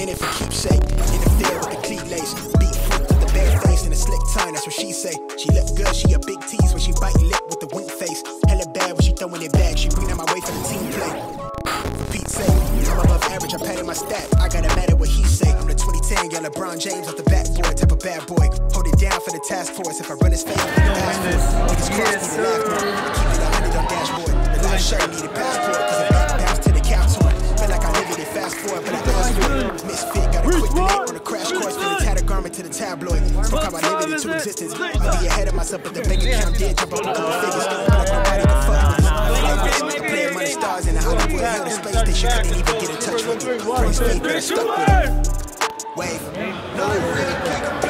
in it for keepsake. Interfere with the cleat lace. Beat freak with the bare face and a slick tongue, that's what she say. She look good, she a big tease when she bite lip with the wink face. Hella bad when she throwing it back, she bring out my way for the team play. For Pete's sake, I'm above average, I'm patting my stat. I gotta matter what he say. I'm the 2010, yeah, LeBron James off the backboard, type of bad boy. Hold it down for the task force. If I run his face, I'm for it. Niggas cross me, they laugh more. Keep it a hundred on dashboard. The last shirt needed passport, cause it back bounce to the tour. Feel like I live it, fast forward, but I ask for it. Misfit, got a quick delay on the crash course for the tattered garment to the tabloid. Spoke how I live it into existence. I'll be ahead of myself, but the bank account did jump up a couple figures. Like nobody can fuck with money stars space couldn't even get in touch with. Wave. No, everything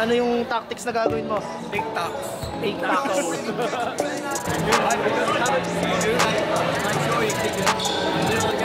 ano yung tactics na gagawin mo? TikTok. TikTok. Wave.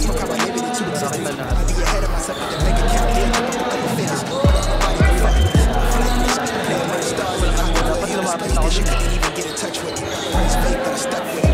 Spoke how I live it into existence. I'll be ahead of myself, but the bank account did jump up a couple figures. Nobody can fuck with this. Flight risk, I play money stars in the Hollywood Hill, the space station couldn't even get in touch with. Praise faith, but I stuck with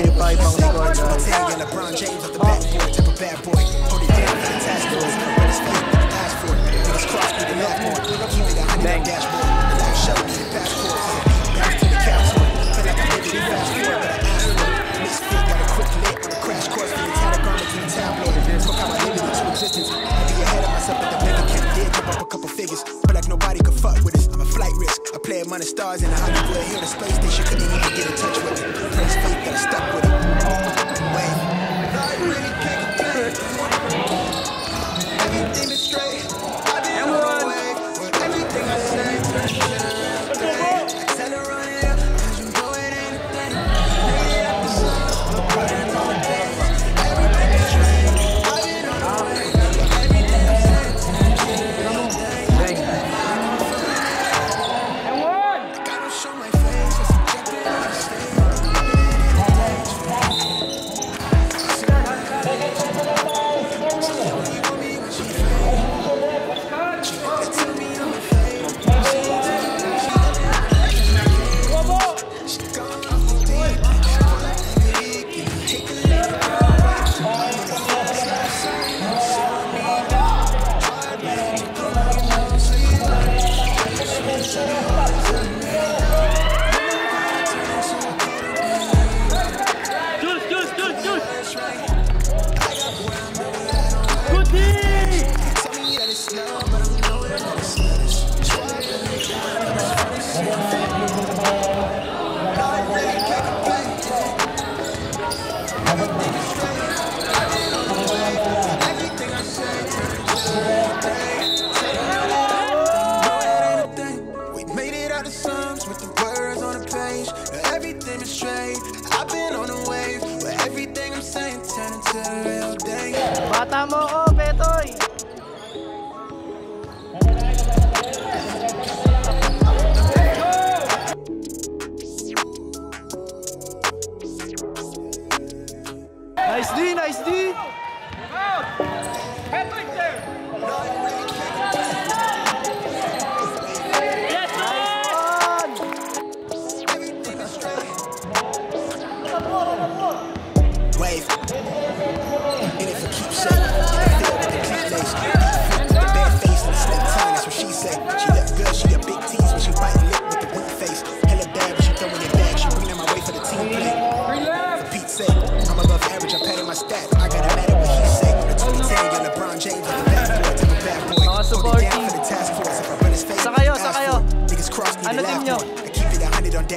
Get it by bang nigga or die. Tag and LeBron James with the bad boy, type of bad boy. Hold it down for. When it's fake, the passport. Niggas cross me the map on. Keep it a hundred on dashboard. Life shuttle me the passport. Back to the capsule. Feel like I'm living fast forward, but I asked for it. Misfit got a quick lick crash course for the telegram to the tabloid. Fuck out my limit into existence. I be ahead of myself, but the nigga can't get up a couple figures nobody could fuck with us. I'm a flight risk. I play among the stars in the Hollywood here. The space station couldn't even get in touch with it. Praise faith that I stuck with it. Wait. Everything is straight.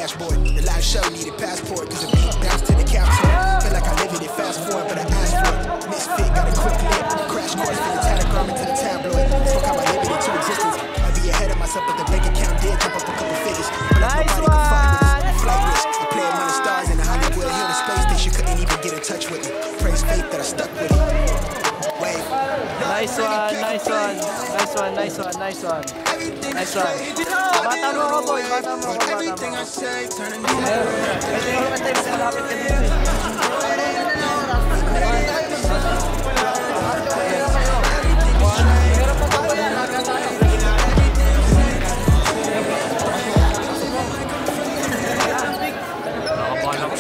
dashboard. The live show need a passport, cause the beat bounced to the capsule. Feel like I live in it fast forward, but I asked for it. Misfit got a quick lip, crash course from the tattered garment to the tabloid. Fuck how I it to existence. I'd be ahead of myself, but the bank account did jump up a couple figures. But I nice nobody one. can find with this. I play among the stars in the Hollywood Hill, the space station couldn't even get in touch with me. Praise faith that I stuck with it. Wave. Nice one, nice one, nice one, nice one, nice one, nice one. Bata mo ako, boy. Bata mo ako, bata mo. Pwede yung mga times malapit ka dito.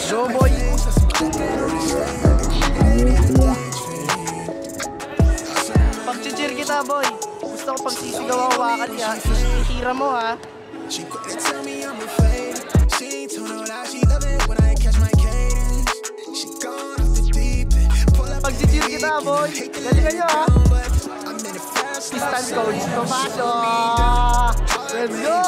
So boy, pag-cheer kita boy, gusto ko pagsisigaw ako wakat niya, hihira mo ha tell me I'm a. She ain't told she love it when I catch my cadence. She gone off deep end. Pull up Pag the kita, boy. Galingan nyo, ha? Assistant coach, Tomaso. Let's go!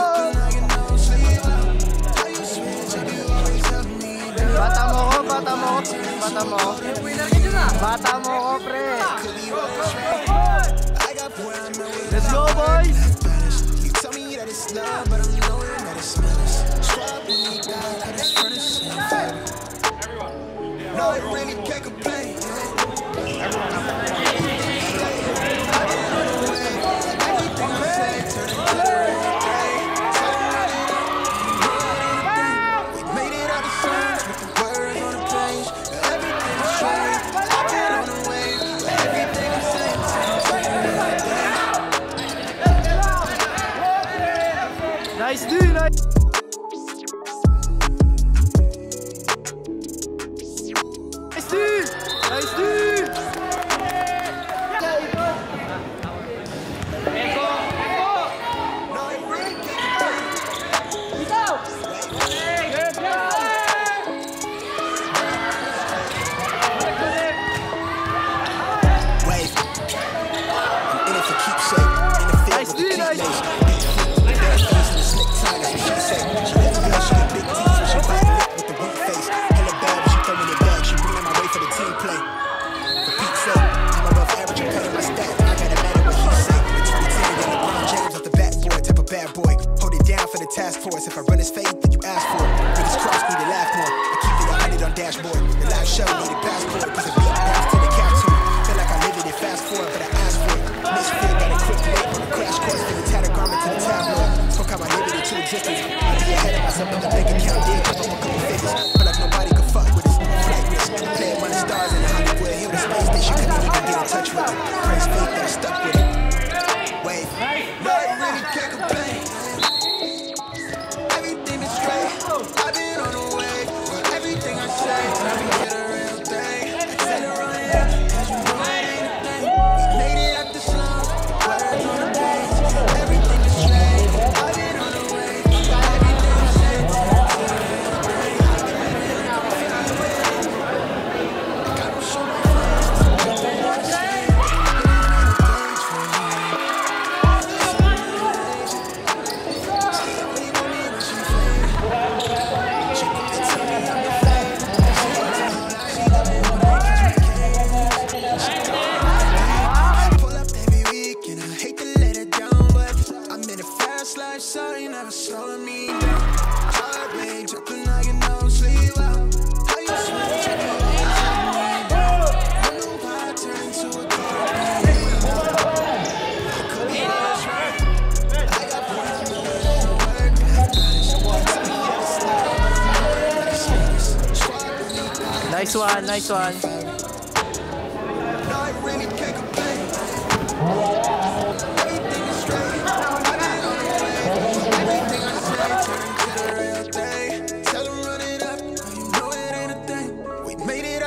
Bata mo ko, bata mo ko, bata mo ko. Bata mo ko. Let's go, boys! Tell me that it's love, but I'm knowing this menace. Strawberry died furnace. No, really can't complain. Everyone.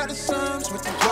the suns with the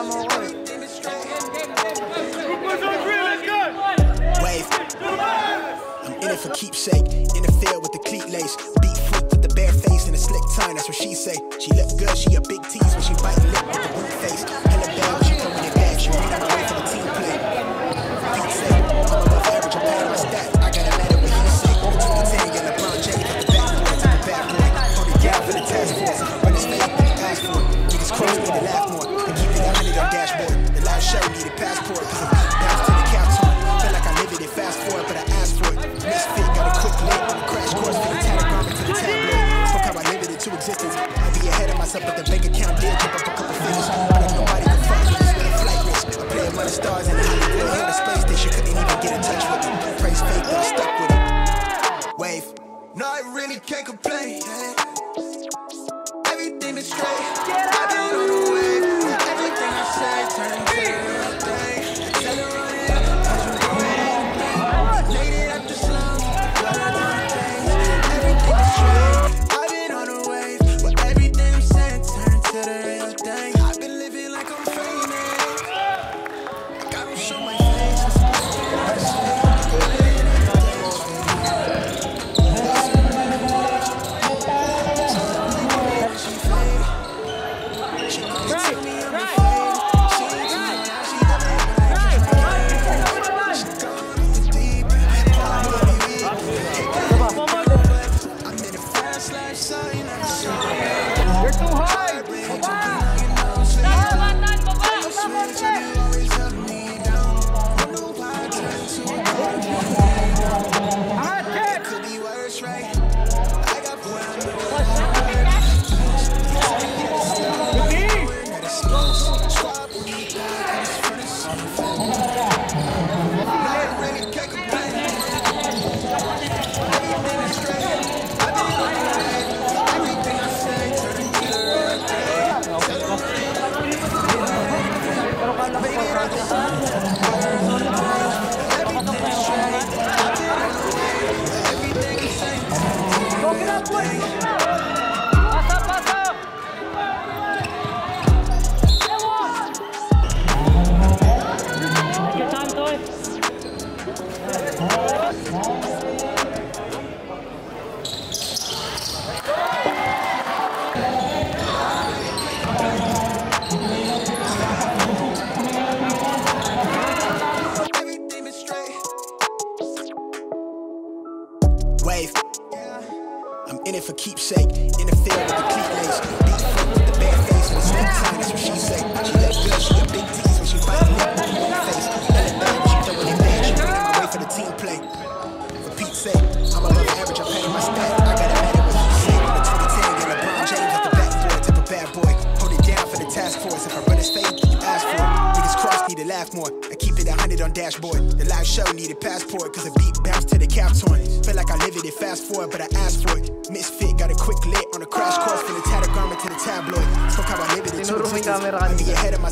I'm on work. Wave. I'm in it for keepsake. In the field with the cleat lace. Beat foot with the bare face and a slick tie. That's what she say. She look good. She a big tease when she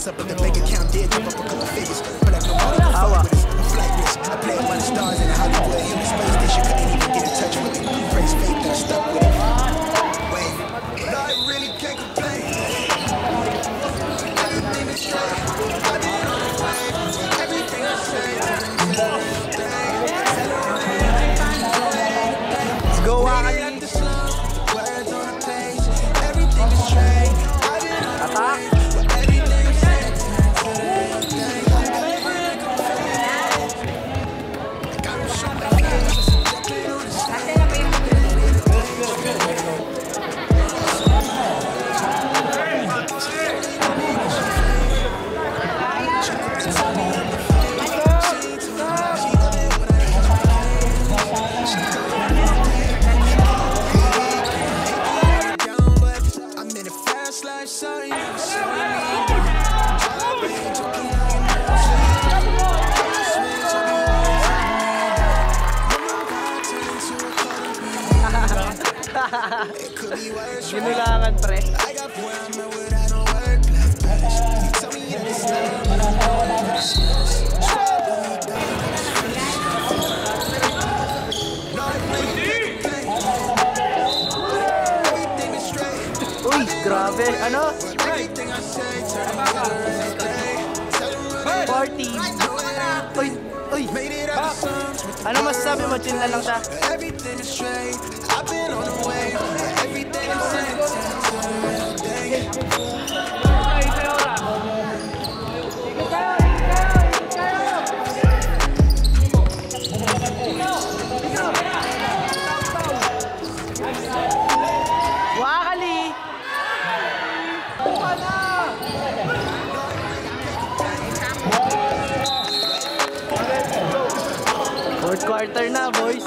up in the bank account, did give up quarter na, boys.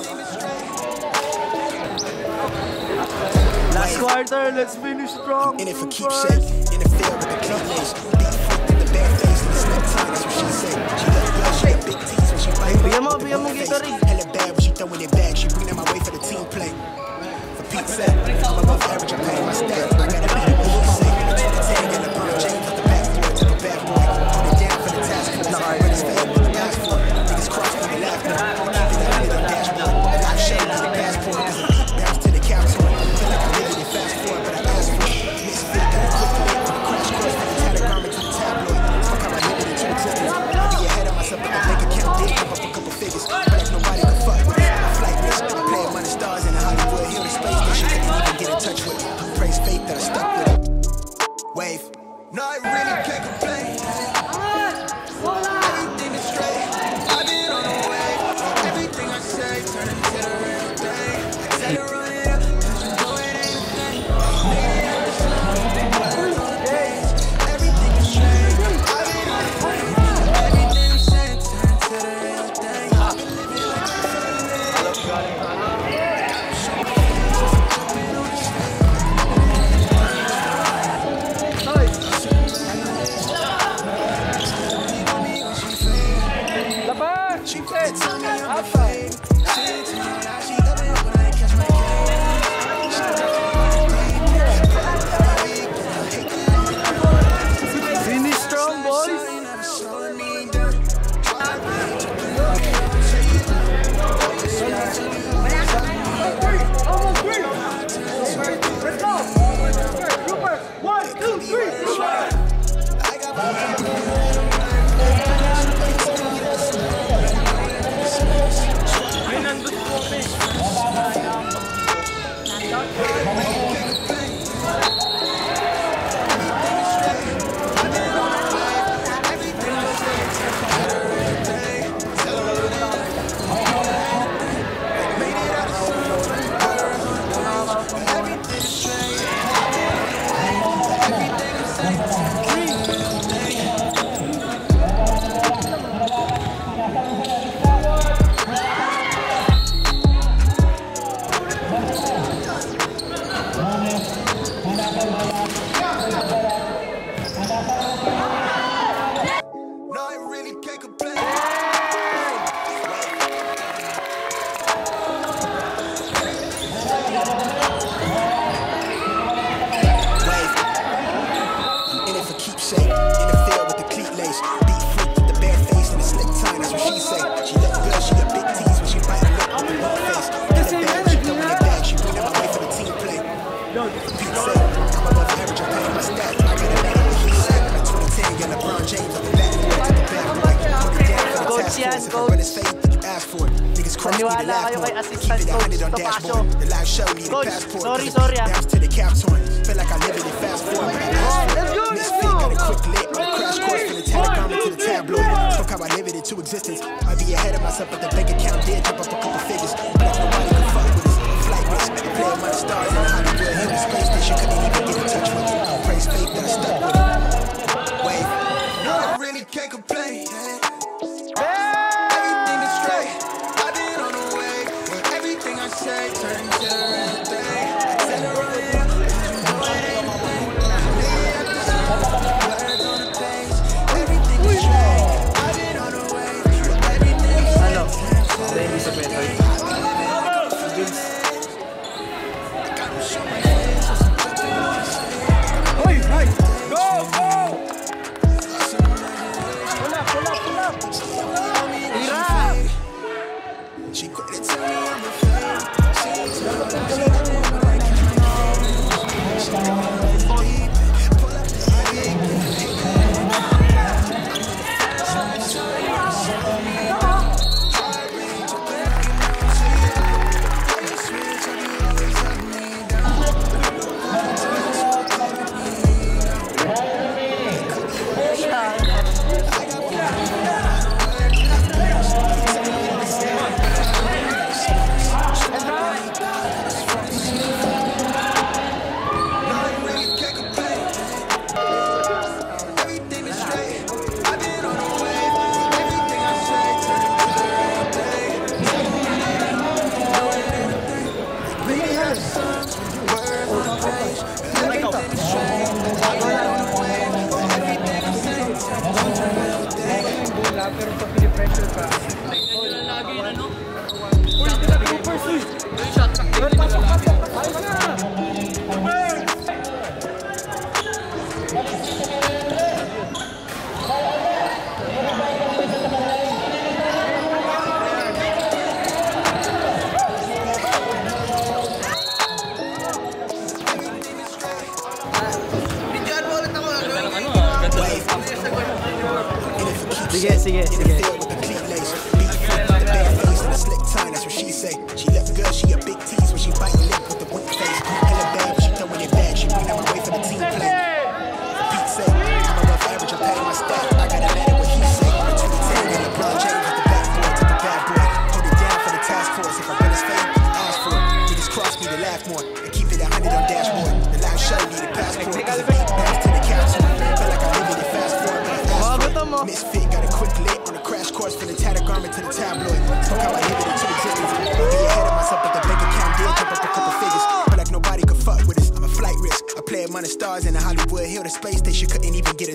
Last quarter, let's finish strong. In it for keepsake, in the field with the cliches. Deep foot in the bare face, the slip tie, that's what she say. She love blood, she big teeth, when she bite. Bigyan mo, bigyan mo, Gatorade. Hella bad when she throwing it back. She bringing out my way for the team play. For pizza, I'm above average, I'm paying my stats. I gotta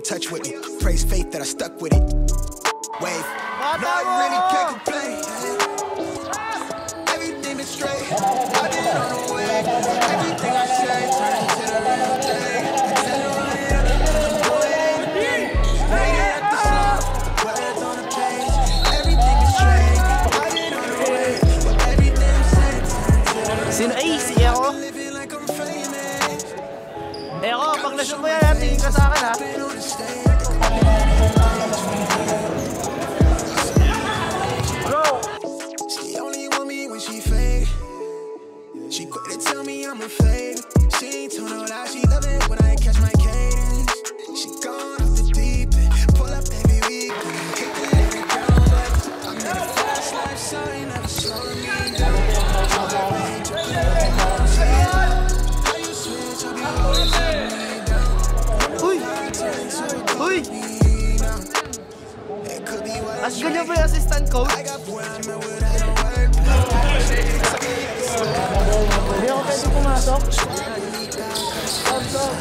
touch with it. Praise faith that I stuck with it. Uy! As ganyan ba yung assistant coach? Hindi ako pwede pumasok. Stop, stop.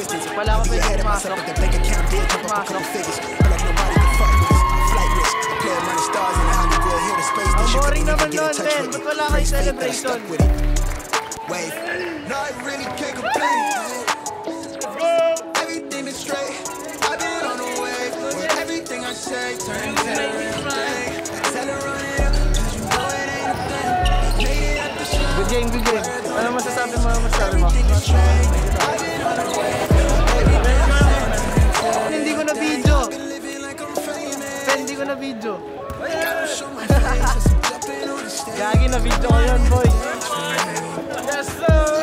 Existence. Akong Be pwede ahead of myself, pumasok. the bank account did jump up a couple figures. But like nobody can fuck with us. Flight risk. I play among the stars in Hollywood. Hear the space Ang couldn't even get in touch with it. Praise faith that I stuck with it. Wave. No, I really can't complain. Everything is straight. I've been on the way. Where everything I say turns into the real thing. Tell her run it up, 'cause you know it ain't a thing. Made it up the show. Good game, good game. Ano masasabi mo? Masasabi mo? Stage. Gagi na video ko yun, boy. Yes, sir!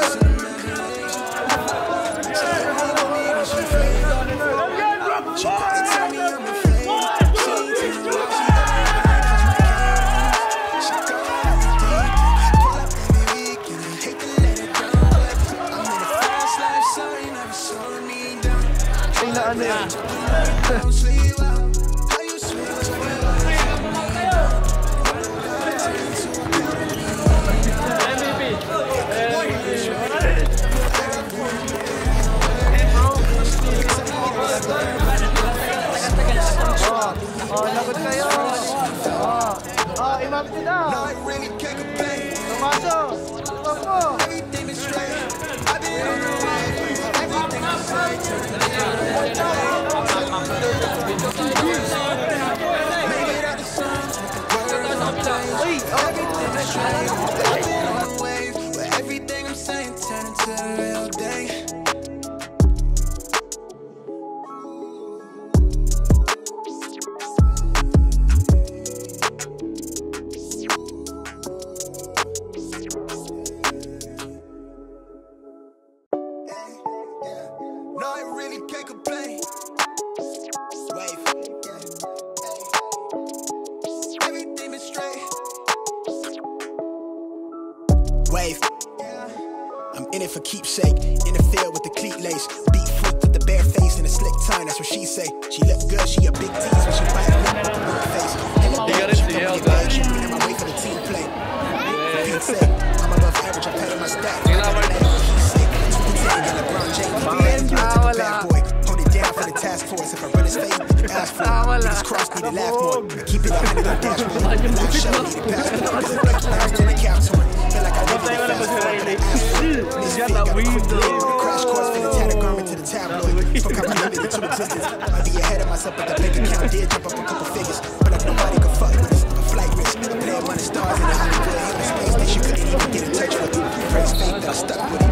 In for keepsake. In the field with the cleat lace. Beat freak with the bare face and a slick tongue. That's what she say. She look good. She a big tease when she bite lip with the face. And the got bag, she yeah, come okay. bag. She bring my way for the team play. For Pete's sake, I'm above average. I'm patting my stats. He's sick. Two got LeBron James. Wala. Bad boy. Hold it down for the task force. If I run his face, ask for it. wala. Niggas cross need to laugh more. Keep it up in the dashboard. Live show need a passport. Recognize to the I in the fast got a quick look. Crash course for the tattered garment to the how I be ahead of myself, but the bank account did jump up a couple figures. But nobody could fuck with us. A flight risk. The stars in the Hollywood Hill space that she couldn't even get in touch with. I stuck with it.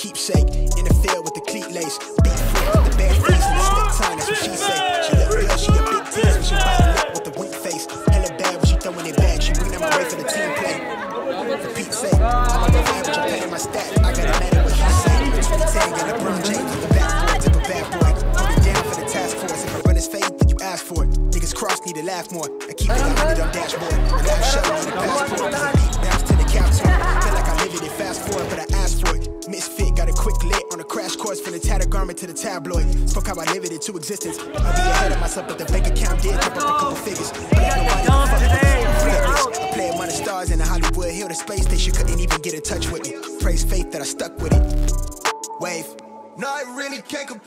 Keepsake. In the field with the cleat lace. Big foot with the bare face and the stick that's what she say. She look real, she a big tease when she bite up with the wink face. Hella bad when she throwing it back. She bring them away for the team play. For Pete's sake, I'm the average, I'm paying my stat. I got a matter what he say. Between 10 and LeBron James, a bad boy, tip a bad boy. Hold it down for the task force. If I run his fade, then you ask for it. Niggas cross need to laugh more. I keep it 100 on dashboard. Into existence. I'll be ahead of myself, but the bank account did jump up a couple figures. But ain't nobody can fuck with me. Flipless. I play among the stars in the Hollywood Hill, the space station couldn't even get in touch with me. Praise faith that I stuck with it. Wave. No, I really can't.